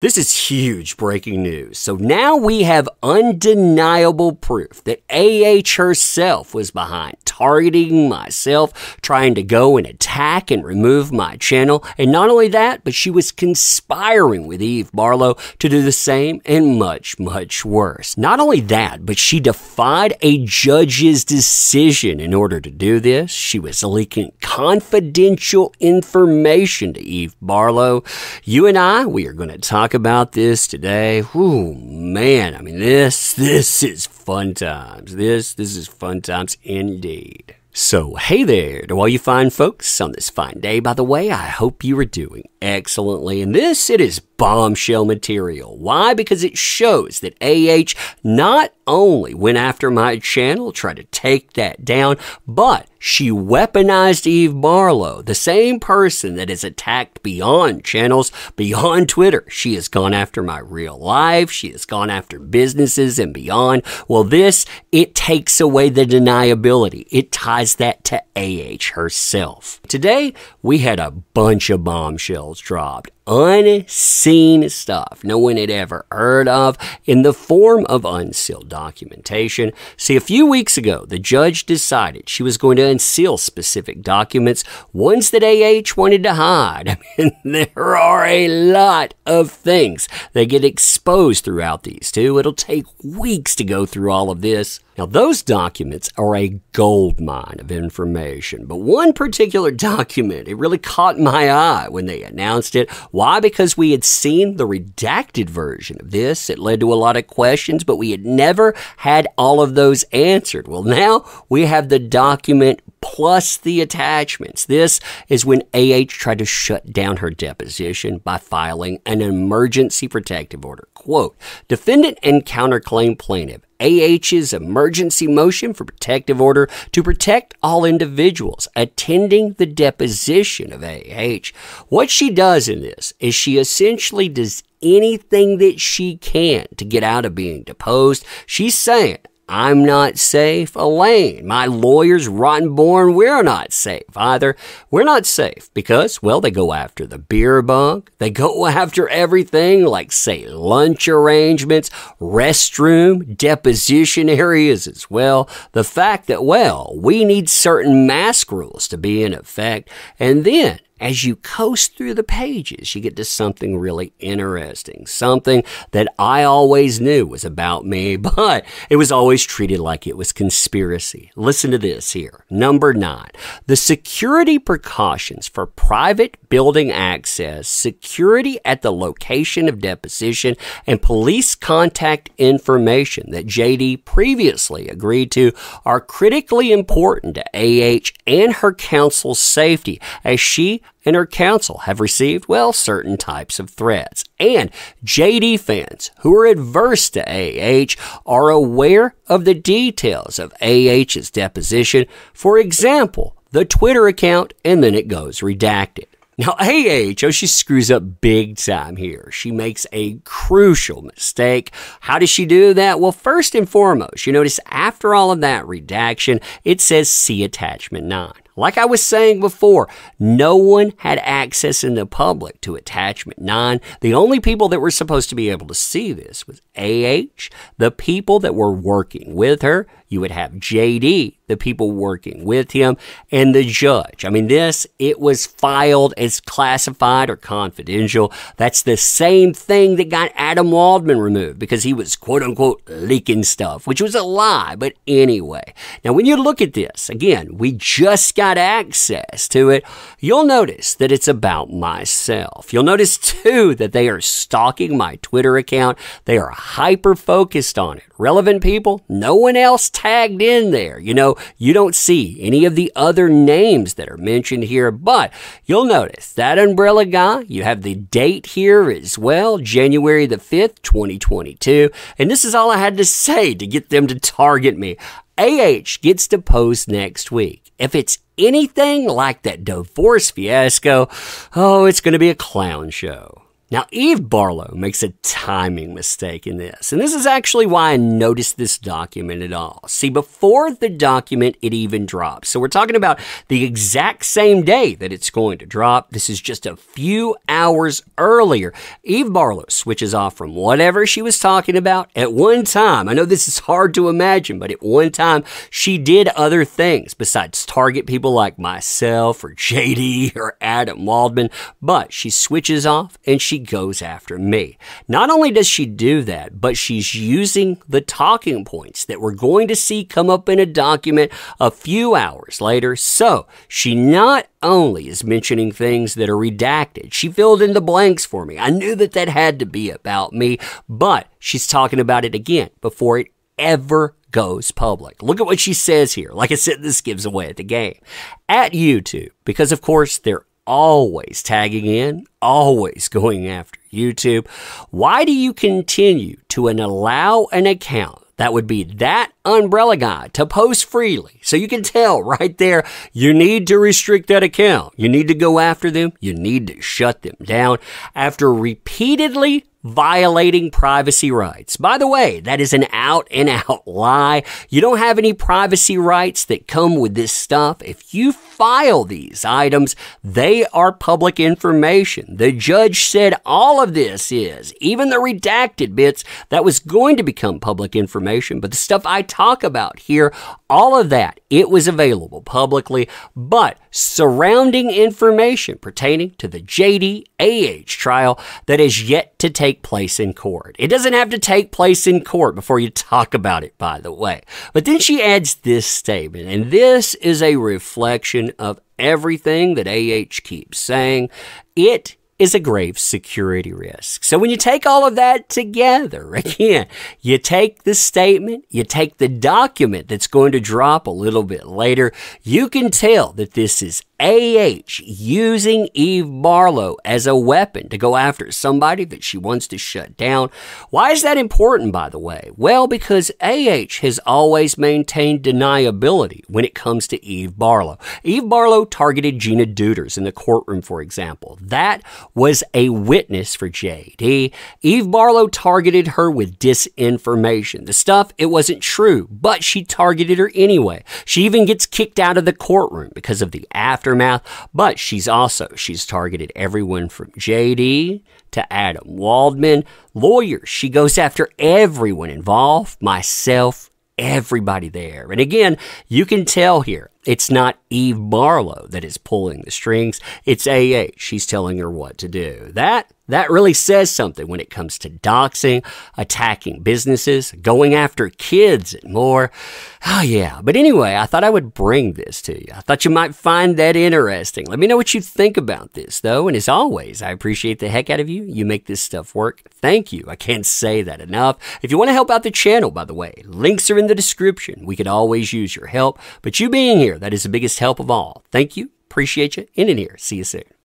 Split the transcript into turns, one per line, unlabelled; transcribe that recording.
This is huge breaking news. So now we have undeniable proof that AH herself was behind targeting myself, trying to go and attack and remove my channel. And not only that, but she was conspiring with Eve Barlow to do the same and much, much worse. Not only that, but she defied a judge's decision in order to do this. She was leaking confidential information to Eve Barlow. You and I, we are going to talk talk about this today. Whew, man, I mean, this, this is fun times. This, this is fun times indeed. So, hey there to all you fine folks on this fine day. By the way, I hope you are doing excellently. And this, it is bombshell material. Why? Because it shows that AH not only went after my channel, tried to take that down, but she weaponized Eve Barlow, the same person that has attacked beyond channels, beyond Twitter. She has gone after my real life. She has gone after businesses and beyond. Well, this, it takes away the deniability. It ties that to AH herself. Today, we had a bunch of bombshells dropped unseen stuff no one had ever heard of in the form of unsealed documentation. See, a few weeks ago, the judge decided she was going to unseal specific documents, ones that AH wanted to hide. I mean, there are a lot of things that get exposed throughout these two. It'll take weeks to go through all of this. Now, those documents are a gold mine of information, but one particular document, it really caught my eye when they announced it. Why? Because we had seen the redacted version of this. It led to a lot of questions, but we had never had all of those answered. Well, now we have the document plus the attachments. This is when AH tried to shut down her deposition by filing an emergency protective order. Quote, defendant and counterclaim plaintiff AH's emergency motion for protective order to protect all individuals attending the deposition of AH. What she does in this is she essentially does anything that she can to get out of being deposed. She's saying, I'm not safe. Elaine, my lawyer's Rottenborn. We're not safe either. We're not safe because, well, they go after the beer bunk. They go after everything like, say, lunch arrangements, restroom, deposition areas as well. The fact that, well, we need certain mask rules to be in effect. And then as you coast through the pages, you get to something really interesting, something that I always knew was about me, but it was always treated like it was conspiracy. Listen to this here. Number nine, the security precautions for private building access, security at the location of deposition, and police contact information that JD previously agreed to are critically important to AH and her counsel's safety as she and her counsel have received, well, certain types of threats. And JD fans who are adverse to AH are aware of the details of AH's deposition. For example, the Twitter account, and then it goes redacted. Now, AH, oh, she screws up big time here. She makes a crucial mistake. How does she do that? Well, first and foremost, you notice after all of that redaction, it says see attachment 9. Like I was saying before, no one had access in the public to attachment 9. The only people that were supposed to be able to see this was AH, the people that were working with her. You would have JD, the people working with him, and the judge. I mean, this, it was filed as classified or confidential. That's the same thing that got Adam Waldman removed because he was quote unquote leaking stuff, which was a lie. But anyway, now when you look at this, again, we just got access to it. You'll notice that it's about myself. You'll notice too that they are stalking my Twitter account. They are hyper focused on it. Relevant people, no one else tagged in there. You know, you don't see any of the other names that are mentioned here, but you'll notice that umbrella guy, you have the date here as well, January the 5th, 2022. And this is all I had to say to get them to target me. AH gets deposed next week. If it's anything like that divorce fiasco, oh, it's going to be a clown show. Now, Eve Barlow makes a timing mistake in this, and this is actually why I noticed this document at all. See, before the document, it even drops. So we're talking about the exact same day that it's going to drop. This is just a few hours earlier. Eve Barlow switches off from whatever she was talking about at one time. I know this is hard to imagine, but at one time, she did other things besides target people like myself or JD or Adam Waldman, but she switches off and she goes after me. Not only does she do that, but she's using the talking points that we're going to see come up in a document a few hours later. So she not only is mentioning things that are redacted, she filled in the blanks for me. I knew that that had to be about me, but she's talking about it again before it ever goes public. Look at what she says here. Like I said, this gives away at the game. At YouTube, because of course they're always tagging in, always going after YouTube. Why do you continue to allow an account that would be that umbrella guy to post freely. So you can tell right there, you need to restrict that account. You need to go after them. You need to shut them down after repeatedly violating privacy rights. By the way, that is an out and out lie. You don't have any privacy rights that come with this stuff. If you file these items, they are public information. The judge said all of this is, even the redacted bits, that was going to become public information. But the stuff I talk about here, all of that, it was available publicly. But surrounding information pertaining to the JD trial that is yet to take place in court. It doesn't have to take place in court before you talk about it, by the way. But then she adds this statement, and this is a reflection of everything that AH keeps saying. It is a grave security risk. So when you take all of that together, again, you take the statement, you take the document that's going to drop a little bit later, you can tell that this is AH using Eve Barlow as a weapon to go after somebody that she wants to shut down. Why is that important, by the way? Well, because AH has always maintained deniability when it comes to Eve Barlow. Eve Barlow targeted Gina Deuters in the courtroom, for example. That was a witness for JD. Eve Barlow targeted her with disinformation. The stuff, it wasn't true, but she targeted her anyway. She even gets kicked out of the courtroom because of the after aftermath, but she's also she's targeted everyone from JD to Adam Waldman, lawyers. She goes after everyone involved, myself, everybody there. And again, you can tell here it's not Eve Barlow that is pulling the strings. It's AA. She's telling her what to do. That that really says something when it comes to doxing, attacking businesses, going after kids, and more. Oh, yeah. But anyway, I thought I would bring this to you. I thought you might find that interesting. Let me know what you think about this, though. And as always, I appreciate the heck out of you. You make this stuff work. Thank you. I can't say that enough. If you want to help out the channel, by the way, links are in the description. We could always use your help. But you being here, that is the biggest help of all. Thank you. Appreciate you. In and here. See you soon.